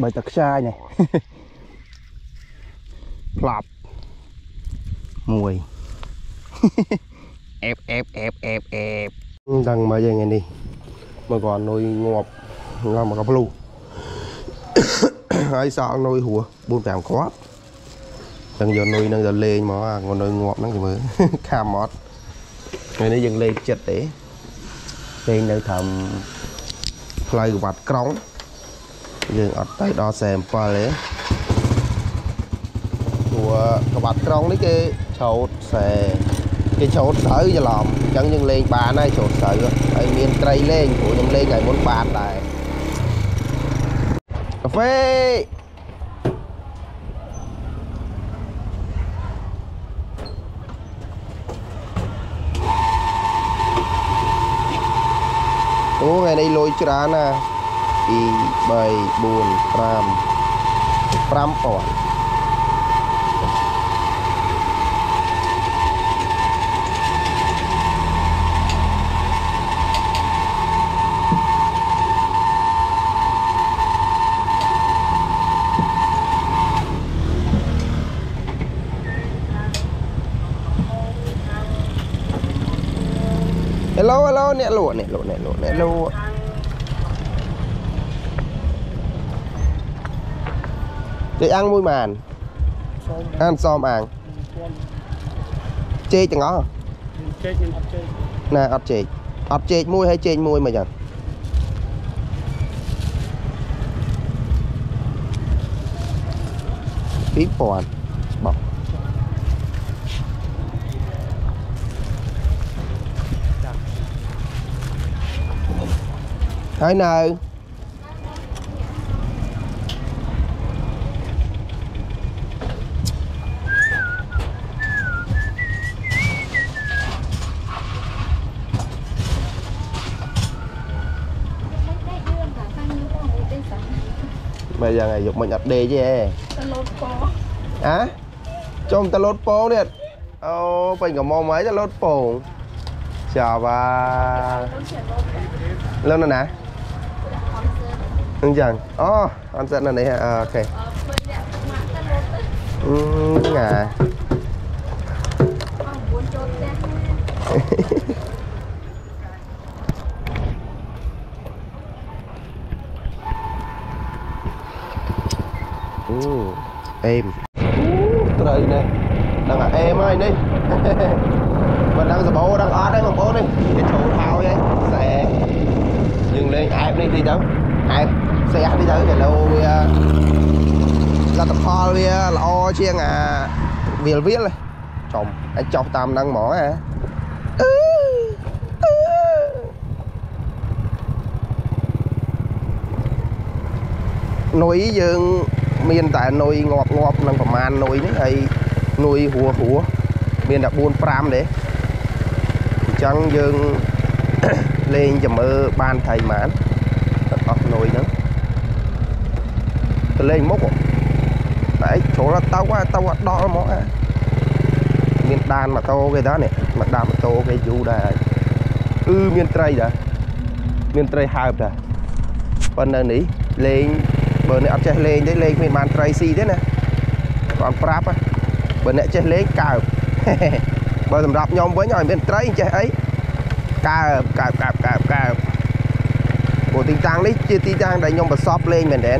បើតែខ្ចាយនេះផ្លាប់មួយអេបអេបអេបអេបអេបដឹងមកយ៉ាងនេះមកគាត់នុយងាប់ងាប់មកកភ្លុះហើយសល់នុយហួ4 5គ្រាប់ចឹងយកនុយនឹងទៅលេងមកអានុយងាប់ហ្នឹងគេមើលខាំអត់ថ្ងៃនេះយើងលេងចិត្តទេលេងនៅត្រឹមផ្លូវវត្តក្រុង យើងអត់ទៅដល់47ទេព្រោះក្បាត់ក្រុងនេះគេឆោតខ្សែគេឆោតស្រូវច្រឡំអញ្ចឹងយើងលេងបានហើយឆោតស្រូវហើយមានត្រីលេងព្រោះខ្ញុំលេងថ្ងៃមុនបានដែរកាហ្វេអូថ្ងៃនេះលុយច្រើនណា 2 3 4 5 5000 Hello hello អ្នកលក់អ្នកលក់អ្នកលក់អ្នកលក់ ចេកអាំងមួយម៉ានអានសមអាំងចេកទាំងអស់ចេកខ្ញុំអត់ចេកណាអត់ចេកអត់ចេកមួយហើយចេកមួយមកចឹង2000បោះហើយនៅ បើយ៉ាងឯងយកមិញអត់ដេកទេ ta lột bò ហ៎ចុំតលូតពងនេះអូពេញកំមុំហើយតលូតពងចាប់បា lột chuyển lột លើនៅណា con sơn អញ្ចឹងអូអនសិតនៅនេះហ៎អឺអូខេ ờ bên đẹp mạng ta lột đấy អឺងា con muốn chốt ra អឺ អេមត្រូវនេះដឹងអាអេមហើយនេះមិនដឹងសបោដឹងអត់ទេបងប្អូននេះគេចូលថោយហើយសែយើងលេងអែបនេះតិចទៅអែបស្ទះតិចទៅគីឡូវាលទ្ធផលវាល្អជាងអាវាលវាលចំអាចចោះតាមហ្នឹងហ្មងហ៎អឺអឺនុយយើង មានតែនុយងាប់ងាប់នឹងប្រមាណនុយនេះហើយនុយហួរហួរមានតែ4 5ទេអញ្ចឹងយើងលេងចាំមើលបានថៃម៉ានអត់អស់នុយហ្នឹងទៅលេងមុខហ៎តែចូលទៅទៅអត់ដល់ហ្មងហ៎មានដានម៉ូតូគេដែរនេះមកដានម៉ូតូគេយូរដែរគឺមានត្រីដែរមានត្រីហើបដែរប៉ុន្តែនេះលេង បើអ្នកអត់ចេះលេងទេលេងគ្មានបានត្រីស៊ីទេណាគាត់ប្រាប់ហ៎បើអ្នកចេះលេងកើបបើសម្រាប់ខ្ញុំវិញឲ្យមានត្រីចេះអីកើបកើបកើបកើបកើបព្រោះទីតាំងនេះជាទីតាំងដែលខ្ញុំប្រសពលេងមែនទេ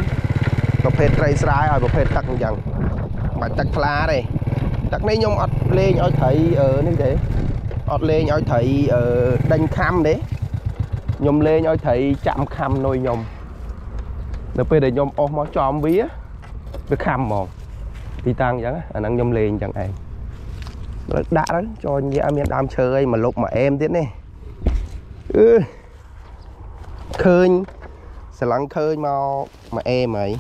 ប្រភេទត្រីស្រែឲ្យប្រភេទទឹកអញ្ចឹងមិនបាច់ទឹកថ្លាទេទឹកនេះខ្ញុំអត់លេងឲ្យត្រីអឺនេះទេអត់លេងឲ្យត្រីអឺដេញខំទេខ្ញុំលេងឲ្យត្រីចាំខំនុយខ្ញុំ នៅពេលដែលខ្ញុំអស់មកចំវាវាខំហ្មងទីតាំងអញ្ចឹងអាហ្នឹងខ្ញុំលេងអញ្ចឹងឯងលើកដាក់ទៅចូលនិយាយឲ្យមានដើមឈើអីមកលុបមកអែមទៀតនេះអឺឃើញស្រឡឹងឃើញមកមកអែមហើយ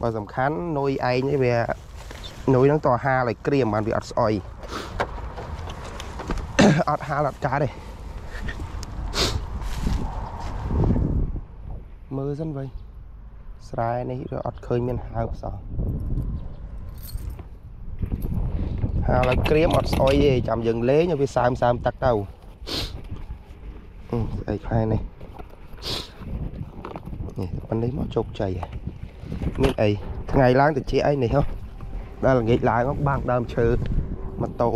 បើសំខាន់នុយឯងនេះវានុយហ្នឹងតហាលឲ្យក្រៀមបានវាអត់ស្អុយអត់ហាលអត់កើតទេមើលសិនវិញ ស្រែនេះវាអត់ឃើញមានហើបសោះហាលឲ្យក្រៀមអត់ស្អុយទេចាំយើងលេងឲ្យវាសើមសើមទឹកទៅអឺស្អីខែនេះនេះប៉ុណ្នេះមកជោគជ័យហ៎មានអីថ្ងៃឡើងទៅជាអីនេះហ៎ដល់ល្ងាចឡើងមកបាំងដើមឈើម៉ូតូ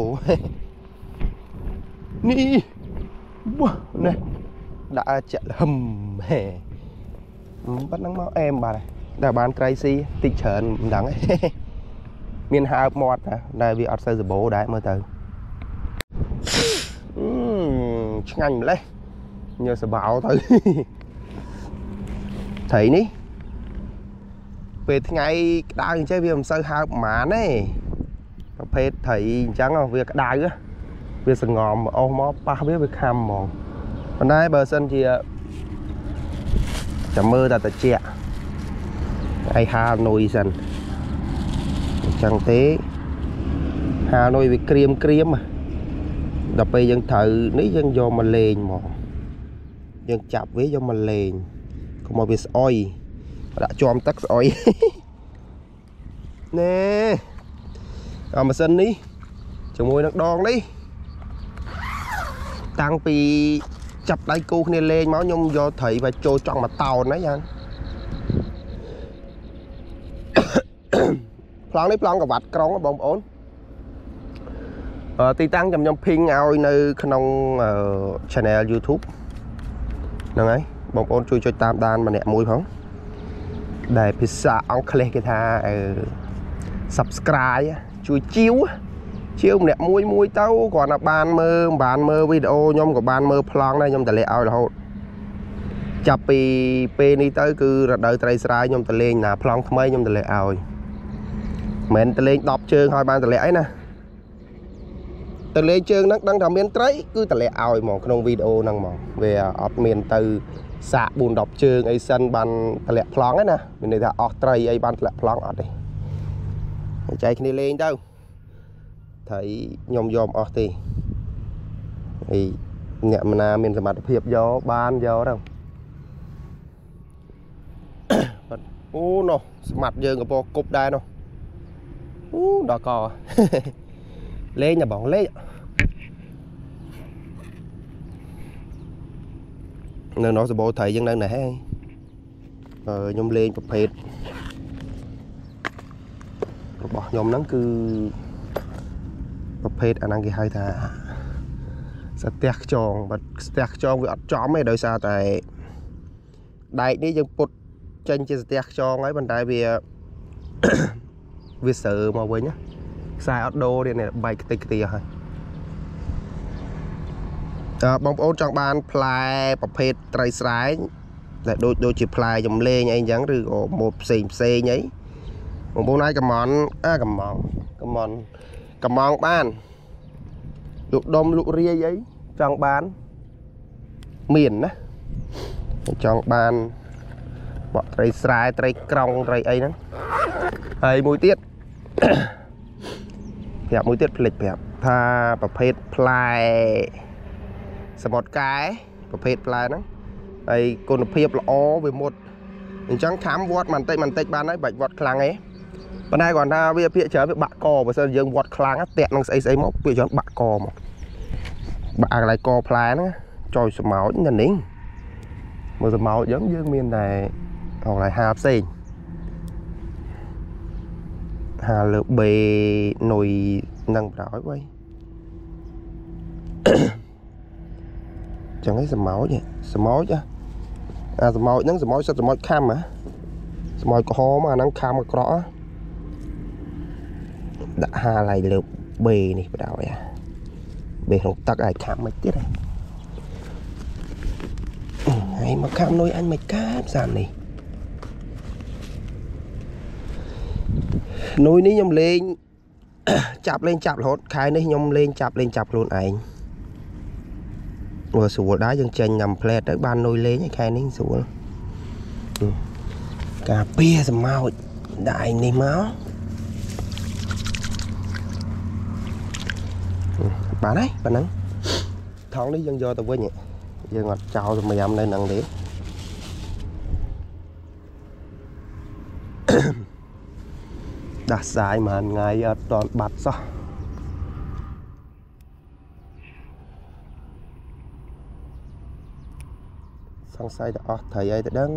នេះវ៉ានេះដាក់ចាក់ហឹមហេ ប៉ុណ្ណឹងមកអែមបាទហើយតែបានត្រីស៊ីតិចច្រើនមិនដឹងទេមានហើបមាត់ណាដែលវាអត់សូវសបោដែរមើលទៅអឺឆ្ងាញ់ម្លេះញើសបោទៅត្រីនេះពេលថ្ងៃក្តៅអញ្ចឹងវាមិនសូវហើបប្រហែលទេប្រភេទត្រីអញ្ចឹងវាក្តៅណាវាសងំអស់មកប៉ះវាវាខំហ្មងប៉ុន្តែបើសិនជា ចាំមើលតែតិចឯហាលនុយសិនអញ្ចឹងទេហាលនុយវាក្រៀមក្រៀមដល់ពេលយើងត្រូវនេះយើងយកមកលេងហ្មងយើងចាប់វាយកមកលេងកុំឲ្យវាស្អុយដាក់ជាំទឹកស្អុយណែអាម៉ាស៊ីននេះជាមួយនឹងដងនេះតាំងពី ចាប់ដៃគូគ្នាលេងមកខ្ញុំយកត្រីវាចូលចង់មកតោនណាយ៉ាងប្លង់នេះប្លង់កវ៉ាត់ក្រុងបងប្អូនអឺទីតាំងខ្ញុំខ្ញុំភីងឲ្យនៅ ក្នុងអឺ channel YouTube ហ្នឹងហើយបងប្អូនជួយចុចតាមដានម្នាក់មួយផងដែលភាសាអង់គ្លេសគេថាអឺ subscribe ជួយជាវ ជាវម្នាក់មួយមួយទៅគ្រាន់តែបានមើលមិនបានមើលវីដេអូខ្ញុំក៏បានមើលប្លង់ដែរខ្ញុំតម្លាក់ឲ្យរហូតចាប់ពីពេលនេះទៅគឺរដូវត្រីស្រែខ្ញុំទៅលេងណាប្លង់ថ្មីខ្ញុំតម្លាក់ឲ្យមិនមែនទៅលេង10ជើងឲ្យបានតម្លាក់អីណាទៅលេងជើងហ្នឹងដឹងថាមានត្រីគឺតម្លាក់ឲ្យហ្មងក្នុងវីដេអូហ្នឹងហ្មងវាអត់មានទៅសាក4 10ជើងអីសិនបានតម្លាក់ប្លង់ឯណាមានន័យថាអស់ត្រីអីបានតម្លាក់ប្លង់អត់ទេចែកគ្នាលេងទៅ ត្រីខ្ញុំយកមិនអស់ទេហើយអ្នកមណាមានសមត្ថភាពយកបានយកទៅបាត់អូនោះស្មាត់យើងកំពុងគប់ដែរនោះអូដល់កលេងណាបងលេងនៅនោះសបោត្រីយើងនៅណេះហើយអឺខ្ញុំលេងប្រភេទរបស់ខ្ញុំហ្នឹងគឺប្រ ភេទអាហ្នឹងគេហៅថាស្ទះខ្យងបាត់ស្ទះខ្យងវាអត់ចំទេដោយសារតែដែកនេះយើងពុតចេញជាស្ទះខ្យងហើយប៉ុន្តែវាវាសើមកវិញណាខ្សែអត់ដូរទៀតនេះបែកខ្ទេចខ្ទាហើយតើបងប្អូនចង់បានផ្លែប្រភេទត្រីស្រែងដែលដូចដូចជាផ្លែចំលេងអីអញ្ចឹងឬក៏ម៉ូតផ្សេងផ្សេងអីបងប្អូនអាចកំមន់អាកំមន់កំមន់កំមងបាន លក់ដុំលក់រាយអីចង់បានមានណាចង់បានបកត្រីស្រែត្រីក្រង់ត្រីអីហ្នឹងហើយមួយទៀតប្រាប់មួយទៀតផ្លេចប្រាប់ថាប្រភេទផ្លែសមុទ្រកែប្រភេទផ្លែហ្នឹងហើយគុណភាពល្អវាមុតអញ្ចឹងខំវត្តបន្តិចបន្តិចបានហើយបាច់វត្តខ្លាំងទេប៉ុន្តែគ្រាន់ថាវាភាកច្រើនវាបាក់កបើសិនយើងវត្តខ្លាំងណាតាក់នឹងស្អីស្អីមកភាកច្រើនបាក់កមក បាក់កន្លែងកផ្លែហ្នឹងចុយស្មោចណានេះមើលស្មោចអញ្ចឹងយើងមានតែកន្លែងហាលផ្សេងហាលលើបេនុយនឹងប្រោយវៃចឹងឯងស្មោចហ៎ស្មោចហ៎អាស្មោចហ្នឹងស្មោចសិតស្មោចខំហ៎ស្មោចក្រហមអាហ្នឹងខំអាក្រក់ហ៎ដាក់ហាលឲ្យលើបេនេះបដ ாய் ហ៎ បេក្នុងទឹកឲ្យខំមិនទៀតហ៎ហើយមកខំនុយអញមិនកាតសាននេះនុយនេះខ្ញុំលេងចាប់លេងចាប់រហូតខែនេះខ្ញុំលេងចាប់លេងចាប់ខ្លួនឯងមើលស្រួលដែរយើងចេញញ៉ាំផ្លែតទៅបាននុយលេងឯខែនេះស្រួលហឹមការពារសម្ោចដាក់ឯនេះមកហឹម បានហើយប៉ណ្ណឹងថងនេះយើងយកទៅវិញហ៎យើងអត់ចោលសម្រាប់នៅហ្នឹងទេដាស់សាយមួយថ្ងៃអត់តន់បាត់សោះសង្ស័យតែអស់ត្រីអីទៅដឹង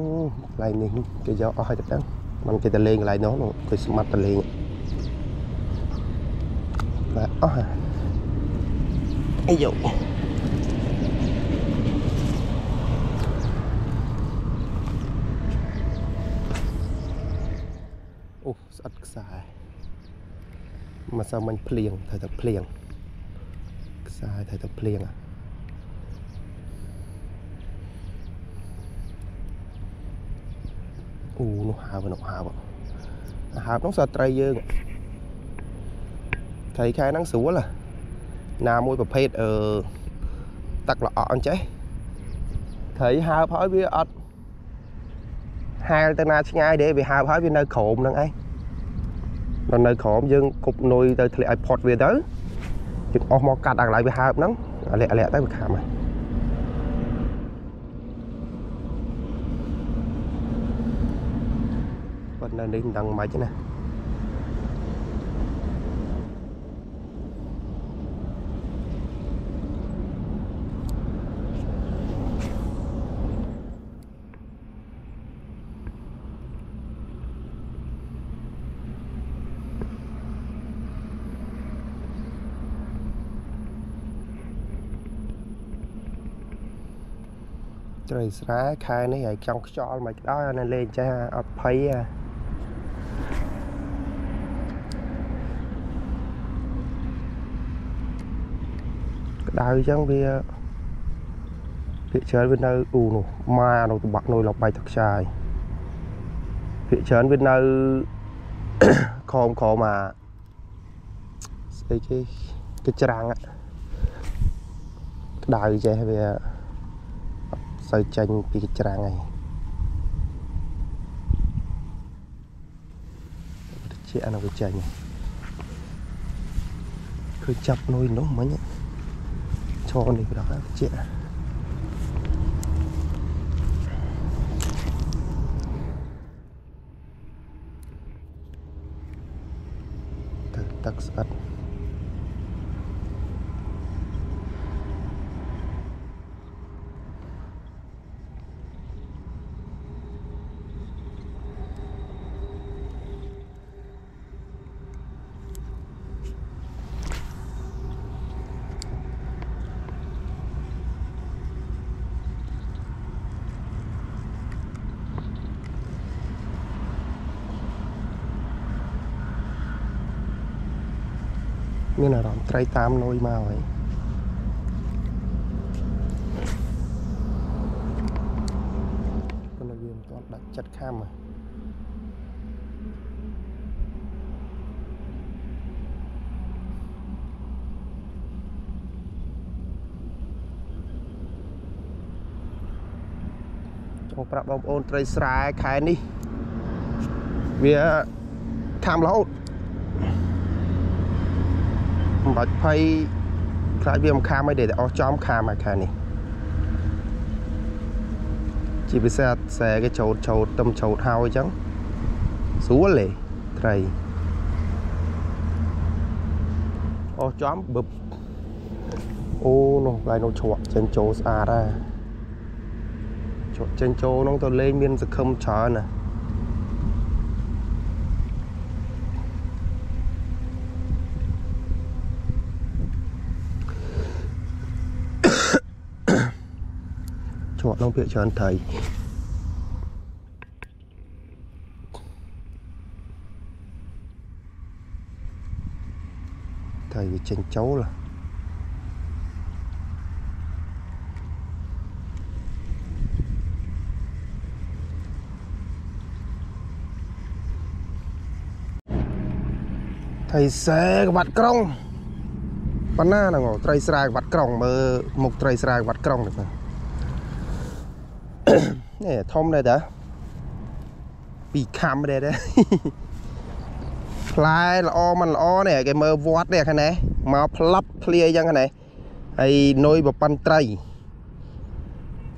កន្លែងនេះគេយកអស់ឲ្យទៅដឹងมันគេទៅលេងកន្លែងនោះនោះគេស្មាត់ទៅលេងបាទអស់ហើយ អាយយោអូស្អិតខ្សែមកសើមិញភ្លៀងត្រូវតែភ្លៀងខ្សែត្រូវតែភ្លៀងអាអូនោះហើបនោះហើបអាហើបនោះសត្វត្រីយើងត្រីខែហ្នឹងស្រួលហ៎ ណាមួយប្រភេទអឺទឹកល្អក់អញ្ចេះត្រីហើបហើយវាអត់ហែលទៅណាឆ្ងាយទេវាហើបហើយវានៅក្រោមហ្នឹងឯងដល់នៅក្រោមយើងគប់នុយទៅធ្លាក់ឲ្យផុតវាទៅយើងអស់មកកាត់អាកន្លែងវាហើបហ្នឹងអាលាក់អាលាក់ទៅវាខាំហើយប៉ុន្តែនេះមិនដឹងមិនទេណា ត្រូវស្រែខែនេះហើយចង់ខ្យល់មិនដល់អានេះលេងចេះអត់ភ័យអាក្តៅអញ្ចឹងវាភាគច្រើនវានៅអ៊ូនោះម៉ានោះតបាក់នុយលបៃតខ្ចាយភាគច្រើនវានៅខមខមអាស្អីគេគេច្រាំងក្តៅចេះវា សូវចាញ់ពីកច្រាំងហើយជាអានោះវាចាញ់ឃើញចាប់នុយនោះមិញឈរនេះក៏ដល់ជាទៅទឹកស្អិត មានអារម្មណ៍ត្រីតាមនុយមកហើយប៉ុន្តែវាមិនទាន់ដាច់ចិត្តខាំហ៎ចង់ប្រាប់បងប្អូនត្រីស្រែខែនេះវាខាំរហូត មិនបាច់ភ័យខ្លាចវាមិនខាមអីទេតែអស់ចំខាមអាខានេះជាពិសេសខ្សែគេចូលចូលទឹមចូលហើយអញ្ចឹងស្រួលទេត្រីអស់ចំបឹបអូនោះកន្លែងនោះជ្រក់ចេញចូលស្អាតហើយជ្រក់ចេញចូលនោះទៅលេងមានសង្ឃឹមច្រើនណាស់ ជ្រក់ក្នុងភាគច្រើនត្រីត្រីវាចេញចូលហ៎ត្រីសែក្បាត់ក្រុងប៉ុណ្ណាហ្នឹងហ៎ត្រីស្រែក្បាត់ក្រុងមើលមុខត្រីស្រែក្បាត់ក្រុងនេះបាទ នេះធំដែរតាពីខំដែរតាផ្លែល្អមិនល្អនេះគេមើលវត្តនេះខាងនេះមកផ្លាប់ធ្លាអញ្ចឹងខាងនេះហើយនុយប្រប៉ិនត្រី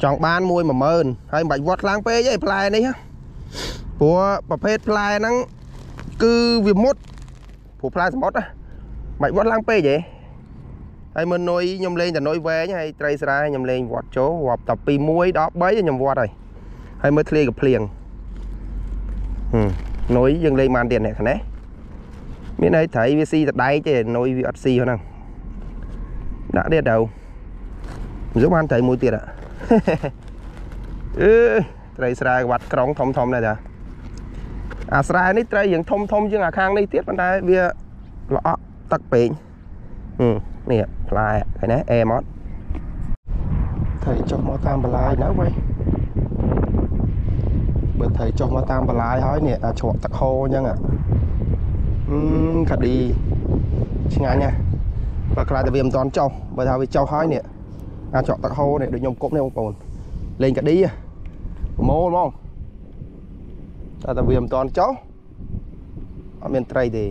ចង់បានមួយ10000ហើយមិនបាច់វត្តខ្លាំងពេកទេផ្លែនេះហ៎ព្រោះប្រភេទផ្លែហ្នឹងគឺវាមុតព្រោះផ្លែសមុទ្រណាមិនបាច់វត្តឡើងពេកទេ ហើយមើលនុយខ្ញុំលេងតែនុយវែងហើយត្រីស្រែខ្ញុំលេងវត្តចូលរាប់តែពី1ដល់3ខ្ញុំវត្តហើយហើយមើលធ្លាយកាភ្លៀងហឹមនុយយើងលេងបានទៀតនេះខាងនេះមានអីត្រីវាស៊ីតដៃទេនុយវាអត់ស៊ីហ្នឹងដាក់ទៀតទៅមិនយកបានត្រីមួយទៀតអអឺត្រីស្រែក្បាត់ក្រុងធំធំដែរតាអាស្រែនេះត្រីយើងធំធំជាងអាខាងនេះទៀតប៉ុន្តែវាល្អក់ទឹកពេកហឹម នេះផ្លែឃើញទេអែមកត្រីចុះមកតាមបន្លាយនៅវិញបើត្រីចុះមកតាមបន្លាយហើយនេះអាជ្រក់ទឹកហូរអញ្ចឹងអាអឺកាឌីឆ្ងាញ់ណាស់បើខ្លាចតែវាមិនតាន់ចុះបើថាវាចុះហើយនេះអាជ្រក់ទឹកហូរនេះដូចខ្ញុំគប់នេះបងប្អូនលេងកាឌីហ៎ម៉ូលហ្មងតែតែវាមិនតាន់ចុះអត់មានត្រីទេ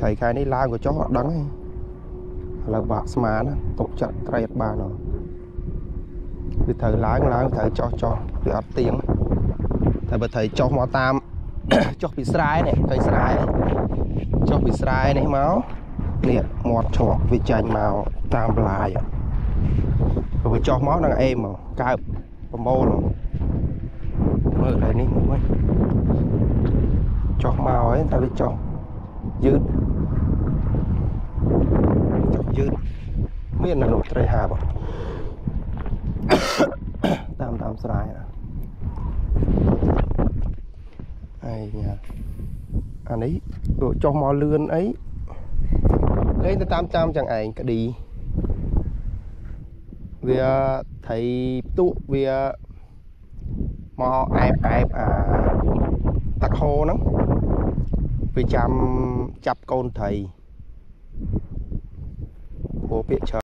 ត្រីខែនេះឡើងក៏ចុះអត់ដឹងទេឥឡូវបាក់ស្មានណាຕົកចាក់ត្រីអត់បានហ៎វាត្រូវឡើងឡើងត្រូវចុះចុះវាអត់ទៀងតែបើត្រីចុះមកតាមចុះពីស្រែនេះត្រីស្រែនេះចុះពីស្រែនេះមកនេះមាត់ឈក់វាចាញ់មកតាមបន្លាយហ៎បើវាចុះមកនឹងអេមមកកើបប្រមូលមើលឡើយនេះមើលវិញចុះមកហើយតែវាចុះយឺតចុះ យឺតមាននៅនោះត្រីហាបតាមតាមស្រែណាហើយញ៉ាអានេះដូចចុះមកលឿនអីលេងទៅតាមតាមចឹងឯងក្ឌីវាថៃផ្ទុះវាមកអែបអែបអាទឹកហូរហ្នឹងវាចាំចាប់កូនត្រី ព្រោះពាក្យច្រើន